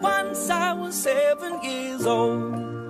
Once I was seven years old.